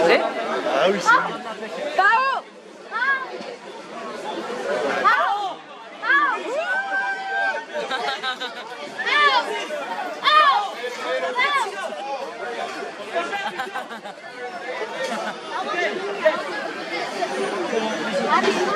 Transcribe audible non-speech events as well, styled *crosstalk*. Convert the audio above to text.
C'est vrai Ah oui, c'est. Pao *laughs*